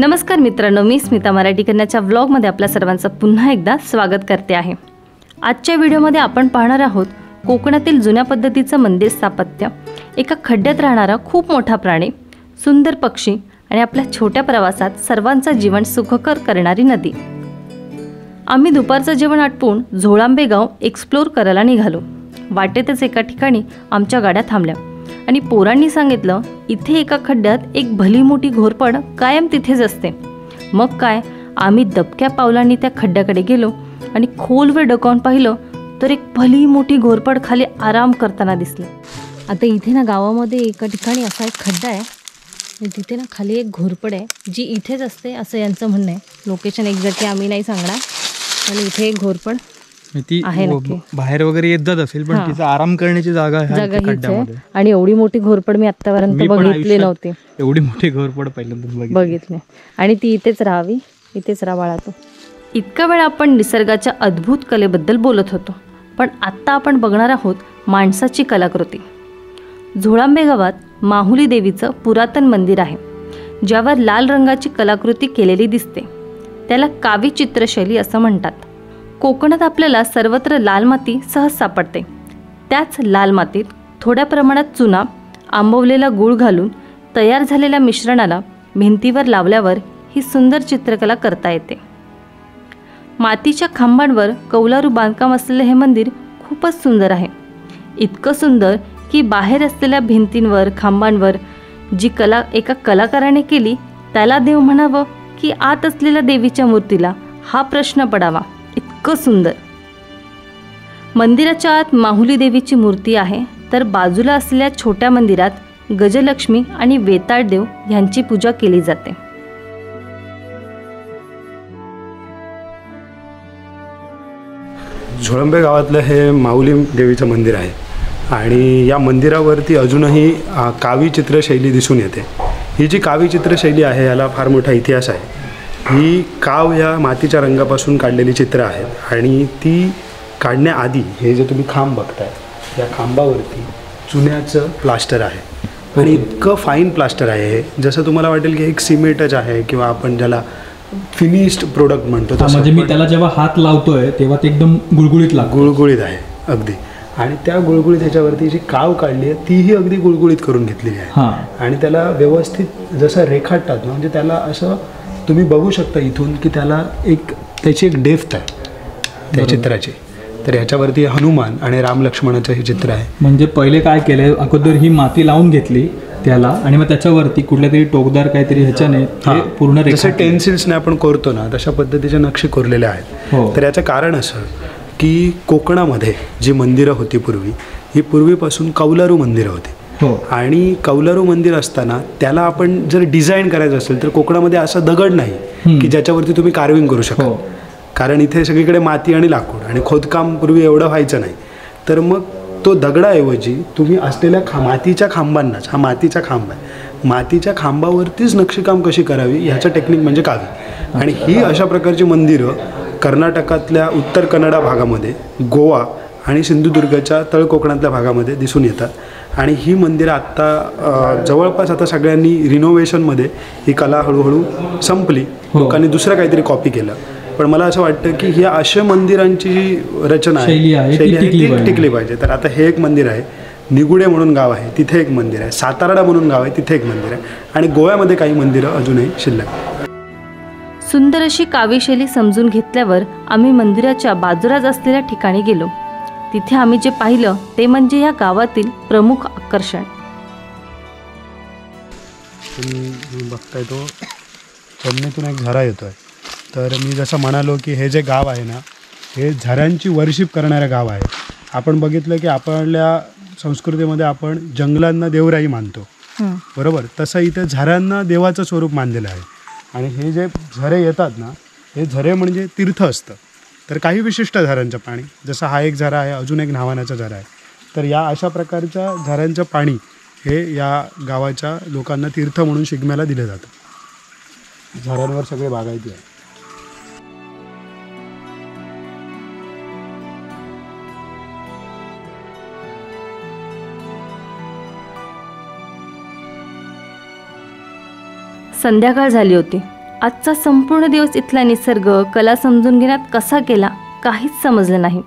नमस्कार मित्रांनो मी स्मिता मराठी. कन्याच्या व्लॉगमध्ये आपल्या सर्वांचं पुन्हा एकदा स्वागत करते आहे. आजच्या व्हिडिओमध्ये आपण पाहणार आहोत कोकणातील जुन्या पद्धतीचं मंदिर स्थापत्य. एका खड्ड्यात राहणारा खूप मोठा प्राणी सुंदर पक्षी आणि आपल्या छोट्या प्रवासात सर्वांचं जीवन सुखकर करणारी नदी. आम्ही दुपारचं जेवण आटपून झोळांबे गाव एक्सप्लोर करायला निघालो. वाटेतच एका ठिकाणी आमच्या गाड्या थांबल्या. आणि पोरांनी सांगितलं इथे एका खड्ड्यात एक भली मोठी घोरपड कायम तिथेच असते. मग काय आम्ही दबक्या पावलांनी त्या खड्ड्याकडे गेलो आणि खोलवर डकावून पाहिलं तर एक भली मोठी घोरपड खाली आराम करताना दिसली. आता इथे ना गावामध्ये एका ठिकाणी असा एक खड्डा आहे. आणि तिथे ना खाली एक घोरपड आहे जी इथेच असते असं यांचं म्हणणं आहे. लोकेशन एक्झॅक्टली आम्ही नाही सांगणार. आणि इथे एक घोरपड ती आहे नक्की. बाहेर वगैरे येत जात असेल पण. तिचा आराम करण्याची जागा आहे जागा हीच आहे. आणि एवढी मोठी घोरपड मी आतापर्यंत बघितली नव्हती. एवढी मोठी घरपड पहिल्यांदा बघितली. आणि ती इथेच राहावी. इथेच राहा तू. इतका वेळ आपण निसर्गाच्या अद्भुत कलेबद्दल बोलत होतो पण आत्ता आपण बघणार आहोत माणसाची कलाकृती. झोळांबे गावात माहुली देवीचं पुरातन मंदिर आहे ज्यावर लाल रंगाची कलाकृती केलेली दिसते. त्याला कावी चित्रशैली असं म्हणतात. कोकणात आपल्याला सर्वत्र लाल माती सहज सापडते. त्याच लाल मातीत थोड्या प्रमाणात चुना आंबवलेला गूळ घालून तयार झालेल्या मिश्रणाला भिंतीवर लावल्यावर ही सुंदर चित्रकला करता येते. मातीच्या खांबांवर कौलारू बांधकाम असलेले हे मंदिर खूपच सुंदर आहे. इतकं सुंदर की बाहेर असलेल्या भिंतींवर खांबांवर जी कला एका कलाकाराने केली त्याला देव म्हणावं की आत असलेल्या देवीच्या मूर्तीला हा प्रश्न पडावा. इतकं सुंदर. मंदिराच्या आत माहुली देवीची मूर्ती आहे तर बाजूला असलेल्या छोट्या मंदिरात गजलक्ष्मी आणि वेताळ देव यांची पूजा केली जाते. झोळंबे गावातलं हे माऊली देवीचं मंदिर आहे आणि या मंदिरावरती अजूनही कावी चित्रशैली दिसून येते. ही जी कावी चित्रशैली आहे याला फार मोठा इतिहास आहे. ही काव या मातीच्या रंगापासून काढलेली चित्र आहेत आणि ती काढण्याआधी हे जे तुम्ही खांब बघताय या खांबावरती चुन्याचं प्लास्टर आहे. आणि इतकं फाईन प्लास्टर आहे हे जसं तुम्हाला वाटेल की एक सिमेंटच आहे किंवा आपण ज्याला फिनिश्ड प्रोडक्ट म्हणतो तसं म्हणजे मी त्याला जेव्हा हात लावतोय तेव्हा ते एकदम गुळगुळीत लागतो. गुळगुळीत आहे अगदी. आणि त्या गुळगुळीत ह्याच्यावरती जी काव काढली आहे तीही अगदी गुळगुळीत करून घेतलेली आहे. आणि त्याला व्यवस्थित जसं रेखाटतात ना म्हणजे त्याला असं तुम्ही बघू शकता इथून की त्याला एक त्याची एक डेफ्थ आहे त्या चित्राची तर ह्याच्यावरती हनुमान आणि राम लक्ष्मणाचं हे चित्र आहे म्हणजे पहिले काय केलंय अगोदर ही माती लावून घेतली त्याला आणि मग त्याच्यावरती कुठल्या तरी टोकदार काहीतरी ह्याच्याने हां. पूर्ण जसे. टेन्सिल्सने आपण करतो ना तशा पद्धतीचे नक्षे कोरलेले आहेत हो. तर याचं कारण असं की कोकणामध्ये जी मंदिरं होती पूर्वी ही पूर्वीपासून कौलारू मंदिरं होती हो. आणि कौलारू मंदिर असताना त्याला आपण जर डिझाईन करायचं असेल तर कोकणामध्ये असा दगड नाही. की ज्याच्यावरती तुम्ही कार्विंग करू शकाल हो. कारण इथे सगळीकडे माती आणि लाकूड आणि खोदकाम पूर्वी एवढं व्हायचं नाही. तर मग तो दगडाऐवजी तुम्ही असलेल्या खा मातीच्या खांबांनाच हा मातीचा खांब आहे. मातीच्या खांबावरतीच नक्षीकाम कशी करावी ह्याचं टेक्निक म्हणजे कावी आणि ही अशा प्रकारची मंदिरं कर्नाटकातल्या उत्तर कन्नडा भागामध्ये गोवा आणि सिंधुदुर्गच्या तळ कोकणातल्या भागामध्ये दिसून येतात आणि ही मंदिरं आत्ता जवळपास आता सगळ्यांनी रिनोव्हेशनमध्ये ही कला हळूहळू संपली हो. लोकांनी दुसरं काहीतरी कॉपी केलं पण मला असं वाटतं की ही अशा मंदिरांची जी रचना आहे, ती शैली आहे टिकली ती पाहिजे. टिकली पाहिजे तर आता हे एक मंदिर आहे निगुडे म्हणून गाव आहे तिथे एक मंदिर आहे सातारडा म्हणून गाव आहे तिथे एक मंदिर आहे आणि गोव्यामध्ये काही मंदिरं अजूनही शिल्लक. सुंदर अशी काव्यशैली समजून घेतल्यावर आम्ही मंदिराच्या बाजूलाच असलेल्या ठिकाणी गेलो तिथे आम्ही जे पाहिलं ते म्हणजे या गावातील प्रमुख आकर्षण. तुम्ही बघताय तो चेन्नईतून एक झरा येतो आहे तर मी जसं म्हणालो की हे जे गाव आहे ना हे झऱ्यांची वर्शिप करणारं गाव आहे. आपण बघितलं की आपल्या संस्कृतीमध्ये आपण जंगलांना देवराई मानतो. बरोबर? तसं इथे झऱ्यांना देवाचं स्वरूप मानलेलं आहे. आणि हे जे झरे येतात ना हे झरे म्हणजे तीर्थ असतं. तर काही विशिष्ट झऱ्यांचं पाणी जसं हा एक झरा आहे अजून एक न्हावानाचा झरा आहे. तर या अशा प्रकारच्या झऱ्यांचं पाणी हे या गावाच्या लोकांना तीर्थ म्हणून शिगम्याला दिलं जातं. झऱ्यांवर सगळे बागायती आहे संध्याकाळ झाली होती. आजचा संपूर्ण दिवस इथला निसर्ग कला समजून घेण्यात कसा केला काहीच समजलं नाही.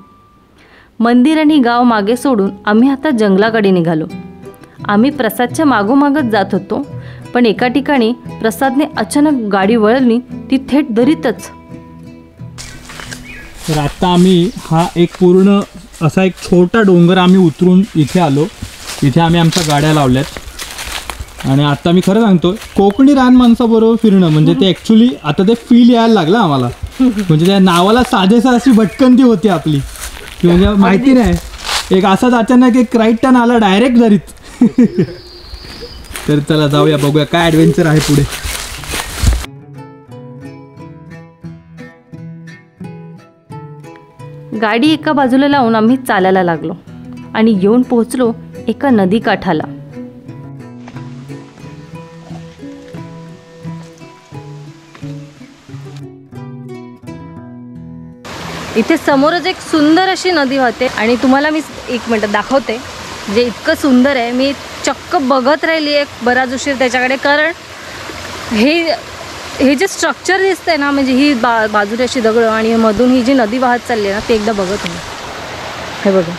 मंदिर आणि गाव मागे सोडून आम्ही आता जंगलाकडे निघालो. आम्ही प्रसादच्या मागोमागच जात होतो पण एका ठिकाणी प्रसादने अचानक गाडी वळवली ती थेट दरीतच. तर आता आम्ही हा एक पूर्ण असा एक छोटा डोंगर आम्ही उतरून इथे आलो. इथे आम्ही आमच्या गाड्या लावल्यात. आणि आता मी खरं सांगतो कोकणी रान माणसाबरोबर फिरणं म्हणजे ते ॲक्च्युली आता ते फील यायला लागलं आम्हाला. म्हणजे त्या नावाला साधेसा अशी भटकंती होती आपली. की म्हणजे माहिती नाही. एक असाच अचानक एक राईट टर्न आला डायरेक्ट दरीत तर चला जाऊया बघूया काय ॲडव्हेंचर आहे पुढे. गाडी एका बाजूला लावून आम्ही चालायला लागलो आणि येऊन पोहोचलो एका नदी इथे समोरच एक सुंदर अशी नदी वाहते आणि तुम्हाला मी एक मिनटं दाखवते. जे इतकं सुंदर आहे मी चक्क बघत राहिली एक बराच उशीर त्याच्याकडे कारण हे हे जे स्ट्रक्चर दिसतंय ना म्हणजे ही बा बाजूला अशी दगडं आणि मधून ही जी नदी वाहत चालली आहे ना ते एकदा बघत मी हे बघा.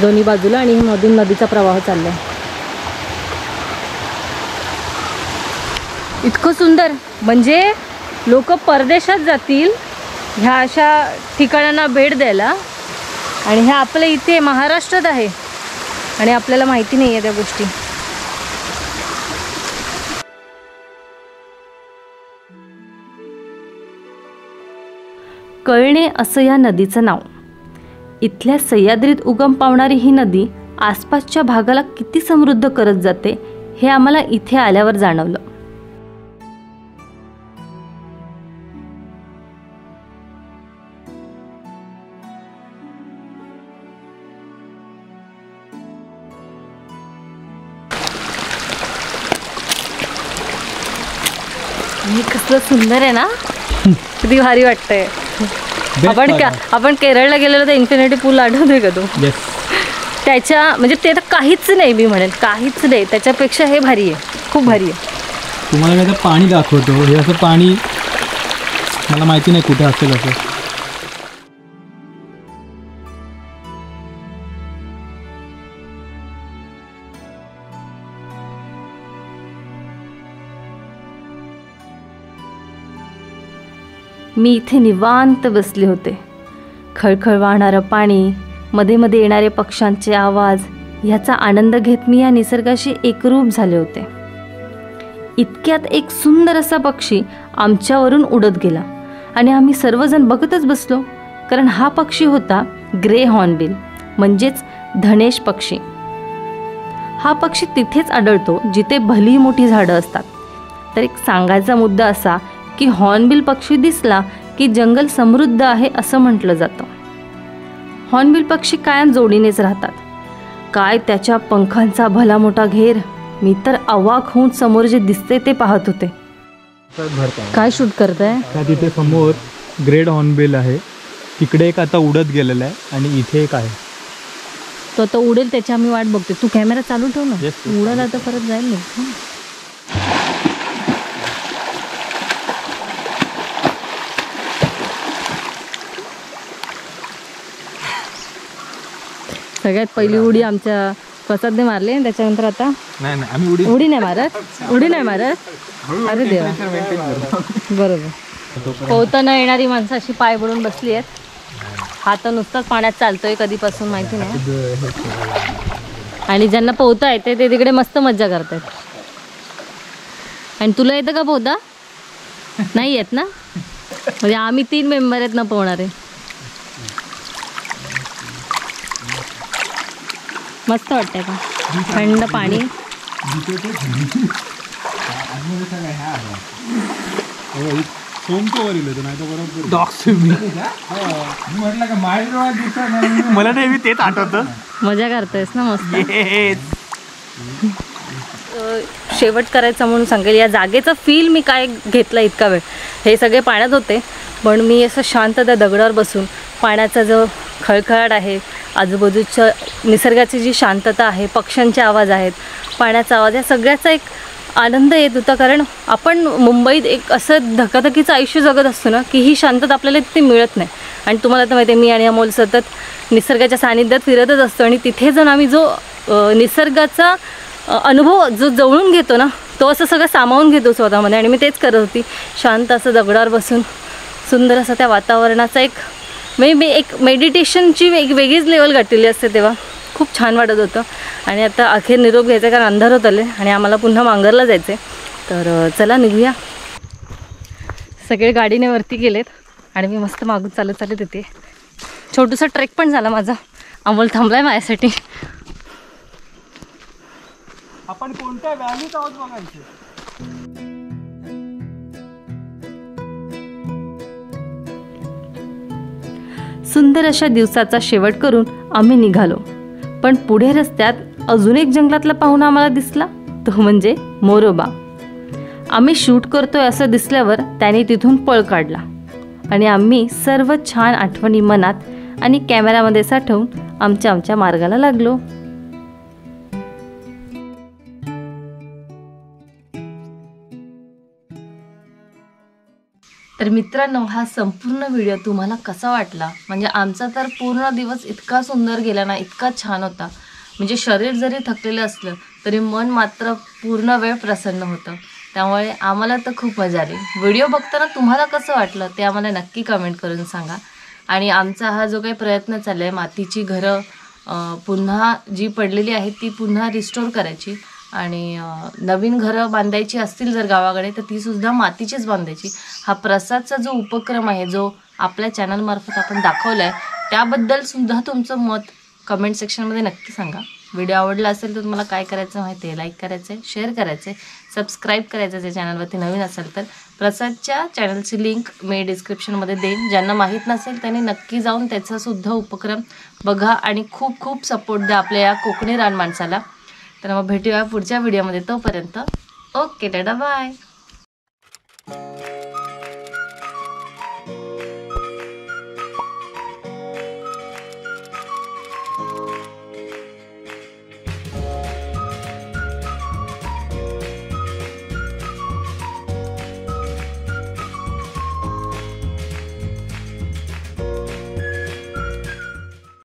दोन्ही बाजूला आणि मधून नदीचा प्रवाह चालला आहे इतकं सुंदर. म्हणजे लोक परदेशात जातील ह्या अशा ठिकाणांना भेट द्यायला. आणि ह्या आपलं इथे महाराष्ट्रात आहे. आणि आपल्याला माहिती नाही आहे त्या गोष्टी. कळणे असं या नदीचं नाव. इथल्या सह्याद्रीत उगम पावणारी ही नदी आसपासच्या भागाला किती समृद्ध करत जाते हे आम्हाला इथे आल्यावर जाणवलं. हे कसलं सुंदर आहे ना? किती भारी वाटतंय. आपण का आपण केरळला गेलेलो तर इन्फिनिटी पूल आठवतोय का तो? त्याच्या म्हणजे ते तर काहीच नाही मी म्हणेन. काहीच नाही. त्याच्यापेक्षा हे भारी आहे. खूप भारी आहे. तुम्हाला मी आता पाणी दाखवतो. हे असं पाणी मला माहिती नाही कुठे असेल असं. मी इथे निवांत बसले होते. खळखळ वाहणारं पाणी मध्ये मध्ये येणारे पक्ष्यांचे आवाज ह्याचा आनंद घेत मी या निसर्गाशी एकरूप झाले होते. इतक्यात एक सुंदर असा पक्षी आमच्यावरून उडत गेला आणि आम्ही सर्वजण बघतच बसलो कारण हा पक्षी होता ग्रे हॉर्नबिल म्हणजेच धनेश पक्षी. हा पक्षी तिथेच आढळतो जिथे भली मोठी झाडं असतात. तर एक सांगायचा मुद्दा असा की हॉर्नबिल पक्षी दिसला की जंगल समृद्ध आहे असं म्हटलं जातं. हॉर्नबिल पक्षी कायम जोडीनेच राहतात. काय त्याच्या पंखांचा भला मोठा घेर? मी तर अवाक होऊन समोर जे दिसते ते पाहत होते. काय शूट करताय? त्या तिथे समोर ग्रेड हॉर्नबिल आहे. तिकडे एक आता उडत गेलेला आहे आणि इथे एक आहे. तो आता उडेल त्याची आम्ही वाट बघते तू कॅमेरा चालू ठेव ना. उडेल आता परत जाईल नाही सगळ्यात पहिली उडी आमच्या प्रसादने मारली आणि त्याच्यानंतर आता नाही नाही आम्ही उडी उडी नाही मारत. उडी नाही मारत. अरे देवा. बरोबर. पोहताना येणारी माणसं अशी पाय बुडून बसली आहेत. हा तर नुसताच पाण्यात चालतोय कधीपासून माहिती नाही. आणि ज्यांना पोहता येते ते तिकडे मस्त मज्जा करतात आणि तुला येतं का पोहता? नाही येत ना? म्हणजे आम्ही तीन मेंबर आहेत ना पोहणारे. मस्त वाटतंय का थंड पाणी. नाही मला नेहमी तेच आठवतं. मजा करतोयस ना मस्त. शेवट करायचा म्हणून सांगेल या जागेचा फील मी काय घेतला इतका वेळ? हे सगळे पाण्यात होते पण मी असं शांत त्या दगडावर बसून पाण्याचा जो खळखळाट आहे आजूबाजूच्या निसर्गाची जी शांतता आहे पक्ष्यांचे आवाज आहेत पाण्याचा आवाज या सगळ्याचा एक आनंद येत होता. कारण आपण मुंबईत एक असं धकाधकीचं आयुष्य जगत असतो ना की ही शांतता आपल्याला तिथे मिळत नाही. आणि तुम्हाला तर माहिती आहे मी आणि अमोल सतत निसर्गाच्या सानिध्यात फिरतच असतो. आणि तिथे जाऊन आम्ही जो निसर्गाचा अनुभव जो जवळून घेतो ना तो असं सगळं सामावून घेतो स्वतःमध्ये. आणि मी तेच करत होती. शांत असं दगडावर बसून सुंदर असं त्या वातावरणाचा एक मी मी एक मेडिटेशनची एक वेगळीच लेवल गाठलेली असते तेव्हा. खूप छान वाटत होतं. आणि आता अखेर निरोप घ्यायचा कारण अंधार होत आले आणि आम्हाला पुन्हा मांगरला जायचं आहे तर चला निघूया. सगळे गाडीने वरती गेलेत आणि मी मस्त मागून चालत चालत येते. छोटूसा ट्रेक पण झाला माझा. अमोल थांबलाय माझ्यासाठी. आपण कोणत्या व्हॅलीत आहोत बघायचं? सुंदर अशा दिवसाचा शेवट करून आम्ही निघालो. पण पुढे रस्त्यात अजून एक जंगलातला पाहुणा आम्हाला दिसला. तो म्हणजे मोरोबा. आम्ही शूट करतोय असं दिसल्यावर त्याने तिथून पळ काढला. आणि आम्ही सर्व छान आठवणी मनात आणि कॅमेऱ्यामध्ये साठवून आमच्या आमच्या मार्गाला लागलो. तर मित्रांनो हा संपूर्ण व्हिडिओ तुम्हाला कसा वाटला? म्हणजे आमचा तर पूर्ण दिवस इतका सुंदर गेला ना इतका छान होता. म्हणजे शरीर जरी थकलेलं असलं तरी मन मात्र पूर्ण वेळ प्रसन्न होतं. त्यामुळे आम्हाला तर खूप मजा आली. व्हिडिओ बघताना तुम्हाला कसं वाटलं ते आम्हाला नक्की कमेंट करून सांगा. आणि आमचा हा जो काही प्रयत्न चालला आहे मातीची घरं पुन्हा जी पडलेली आहेत ती पुन्हा रिस्टोर करायची. आणि नवीन घरं बांधायची असतील जर गावाकडे तर ती सुद्धा मातीचीच बांधायची. हा प्रसादचा जो उपक्रम आहे जो आपल्या चॅनलमार्फत आपण दाखवला आहे त्याबद्दल सुद्धा तुमचं मत कमेंट सेक्शनमध्ये नक्की सांगा. व्हिडिओ आवडला असेल तर तुम्हाला काय करायचं माहिती आहे लाईक करायचं आहे शेअर करायचं आहे सबस्क्राईब करायचं आहे चॅनलवरती नवीन असेल तर. प्रसादच्या चॅनलची लिंक मी डिस्क्रिप्शनमध्ये देईन. ज्यांना माहीत नसेल त्यांनी नक्की जाऊन त्याचासुद्धा उपक्रम बघा आणि खूप खूप सपोर्ट द्या आपल्या या कोकणी रान माणसाला. तर मग भेटूया पुढच्या व्हिडिओमध्ये तोपर्यंत. Okay tata bye